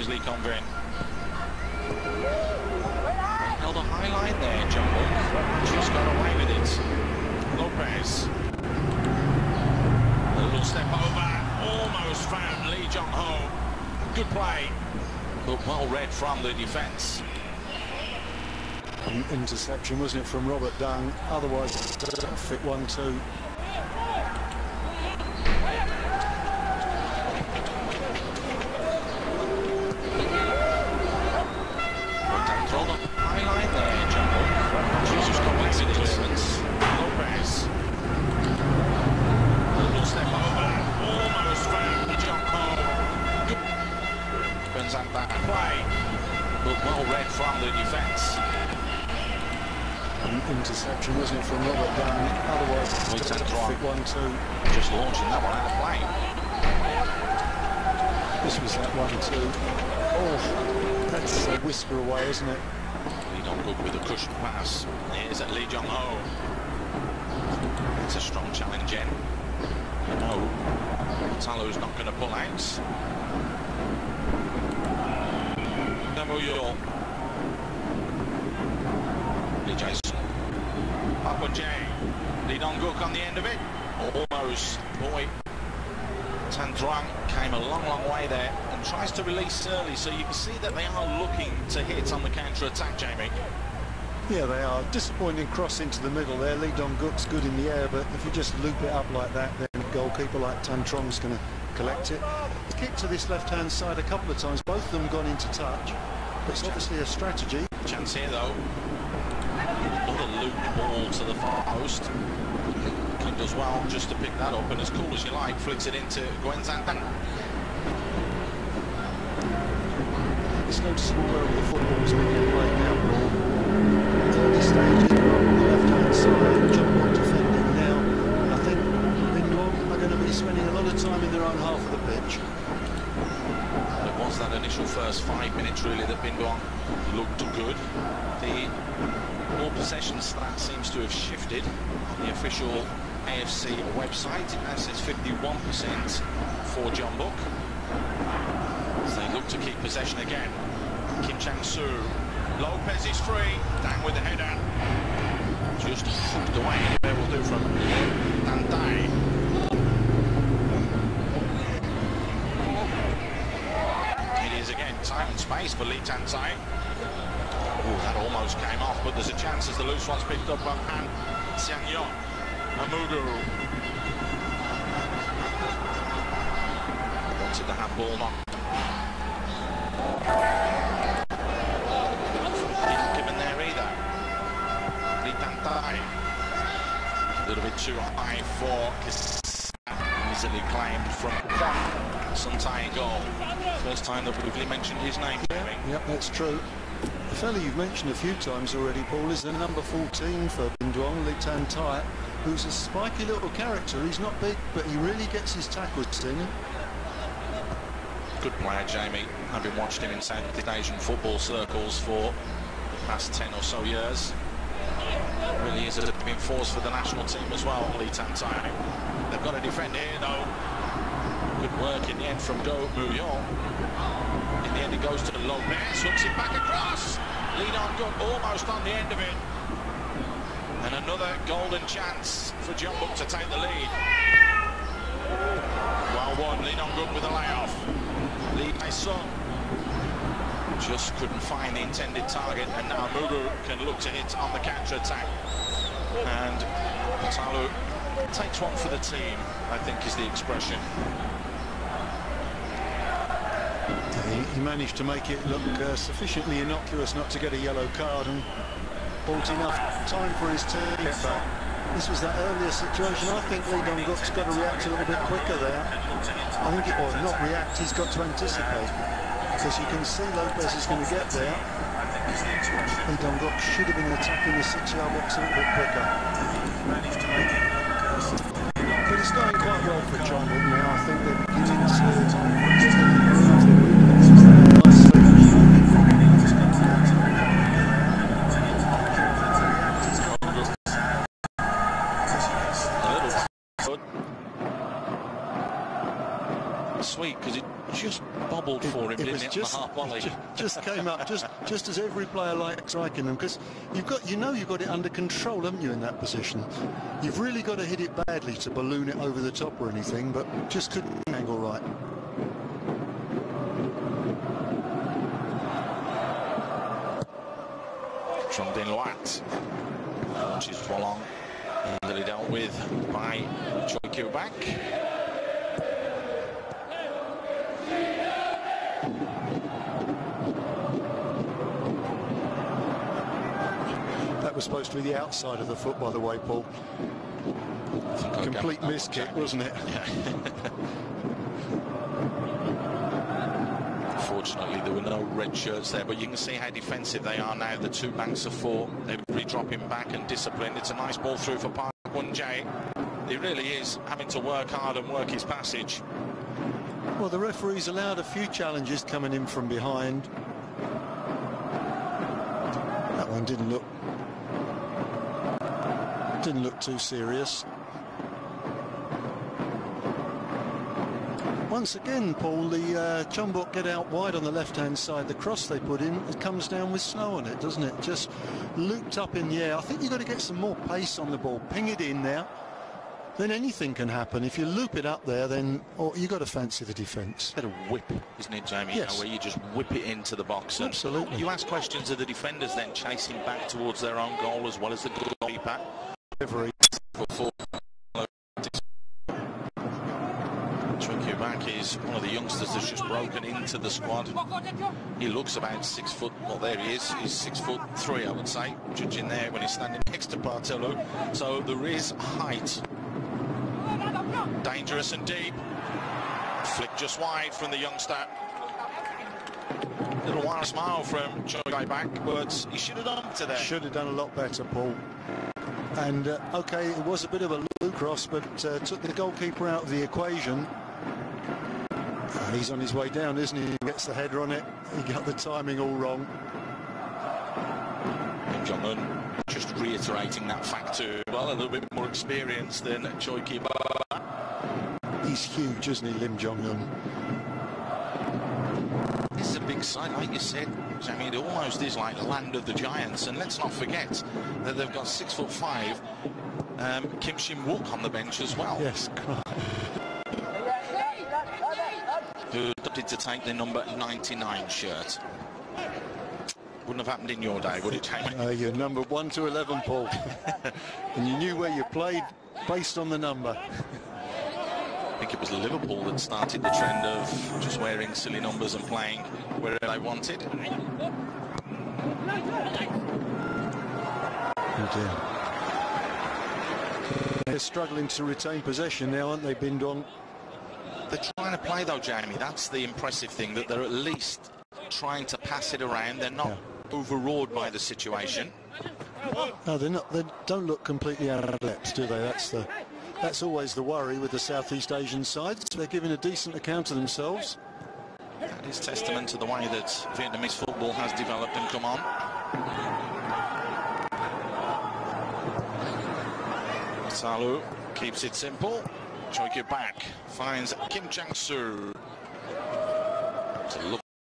is Lee Convin. Held a high line there, John Just got away with it. Lopez. A little step over. Almost found Lee Jong Ho. Good play. But well read from the defence. Interception, wasn't it, from Robert Dung? Otherwise, fit one, two. Interception, wasn't it, from Robert Dunn? Otherwise, fit one, two. Just launching that one out of play. This was that one, two. Oh, that's a whisper away, isn't it? Lee Dong-gook with a cushion pass. Here's at Lee Jong-ho. It's a strong challenge in. No, Talu's not going to pull out. Namu York. Lee Jae Papa J. Lee Dong-gook on the end of it. Almost. Boy. Tan Truong came a long, long way there and tries to release early, so you can see that they are looking to hit on the counter-attack, Jamie. Yeah, they are. Disappointing cross into the middle there. Lee Dong-gook's good in the air, but if you just loop it up like that, then a goalkeeper like Tan Truong's going to collect it. Kick to this left-hand side a couple of times. Both of them gone into touch. But it's obviously a strategy. Chance here, though loop ball to the far post. King does well just to pick that up and as cool as you like, flicks it into Gwen Zandang. It's noticeable where the football's being played now, Early stages on the left-hand side, John Watt defending now. I think Binh are going to be spending a lot of time in their own half of the pitch. Was that initial first five minutes really that Binh Duong looked good. The more possession stat seems to have shifted on the official AFC website. It now says 51% for Jeonbuk. As they look to keep possession again. Kim Chang-soo. Lopez is free. Down with the header. Just hooked away. Anywhere will do from Dan Dai. It is again time and space for Lee Tan Tai. Ooh, that almost came off, but there's a chance as the loose one's picked up by Han Xiangyong. Amugu. Wanted the handball knock. Didn't give in there either. Lee Tantai. A little bit too high for easily claimed from Sun Tai goal. First time that we've mentioned his name. Yep, that's true. The fellow you've mentioned a few times already, Paul, is the number 14 for Binh Duong, Lee Tan Tai, who's a spiky little character. He's not big, but he really gets his tackles in. Good player, Jamie. I've been watching him in Southeast Asian football circles for the past 10 or so years. Really is a living force for the national team as well, Lee Tan Tai. They've got a defender here, though. Good work in the end from Mu Yong. In the end, it goes to Lopez, hooks it back across. Lead on good, almost on the end of it. And another golden chance for Jeonbuk to take the lead. Well won, Lee Dong-gook with a layoff. Lee Jae-sung just couldn't find the intended target, and now Mugu can look to hit on the counter-attack. And Talu takes one for the team, I think is the expression. He, he managed to make it look uh, sufficiently innocuous not to get a yellow card and bought enough time for his team. This was that earlier situation. I think Lee Dong-gook's got to react a little bit quicker there. I think, it, or not react, he's got to anticipate. Because you can see Lopez is going to get there. Lee Dong-gook should have been attacking the six-yard box a little bit quicker. Going quite well for John now. I think they're beginning to sweet because it just bobbled for him, it didn't was it, just, half volley? ju- just came up just just as every player likes striking them because you've got you know you've got it under control haven't you in that position? You've really got to hit it badly to balloon it over the top or anything but just couldn't angle right. Trondin Loat, which is Roland, easily dealt with by Choi Kyu was supposed to be the outside of the foot by the way Paul complete miss kick wasn't it Fortunately, there were no red shirts there, but you can see how defensive they are now. The two banks of four, they're really dropping back and disciplined. It's a nice ball through for Park Won Jae. He really is having to work hard and work his passage. Well, the referees allowed a few challenges coming in from behind. That one didn't look didn't look too serious. Once again, Paul, the uh, Jeonbuk get out wide on the left-hand side. The cross they put in it comes down with snow on it, doesn't it? Just looped up in the air. I think you've got to get some more pace on the ball. Ping it in there. Then anything can happen. If you loop it up there, then or you got to fancy the defence. Bit of whip, isn't it, Jamie? You Yes. know, where you just whip it into the box. Absolutely. You ask questions of the defenders then, chasing back towards their own goal as well as the goalkeeper. Four. Back is one of the youngsters that's just broken into the squad. He looks about six foot. Well, there he is. He's six foot three, I would say, judging there when he's standing next to Bartolo. So there is height. Dangerous and deep. Flick just wide from the youngster. Little wild smile from Choi back, but he should have done better there. should have done a lot better, Paul. And uh, okay, it was a bit of a low cross, but uh, took the goalkeeper out of the equation. And he's on his way down, isn't he? He gets the header on it. He got the timing all wrong. Jong-eun just reiterating that fact too. Well, a little bit more experience than Choi Ki He's huge, isn't he, Lim Jong-eun? Side, like you said. I mean, it almost is like the land of the giants. And let's not forget that they've got six foot five um, Kim Shin Wook on the bench as well, Yes, who opted to take the number 99 shirt. Wouldn't have happened in your day, would it, Jamie? uh, you're number 1 to 11, Paul. and you knew where you played based on the number. I think it was Liverpool that started the trend of just wearing silly numbers and playing wherever they wanted. Oh. They're struggling to retain possession now, aren't they, Binh Duong? They're trying to play though, Jamie. That's the impressive thing, that they're at least trying to pass it around. They're not overawed by the situation. No, they're not. They don't look completely out of depth, do they? That's the. That's always the worry with the Southeast Asian sides. They're giving a decent account of themselves. That is testament to the way that Vietnamese football has developed and come on. Salu keeps it simple. Choi back finds Kim Chang-soo.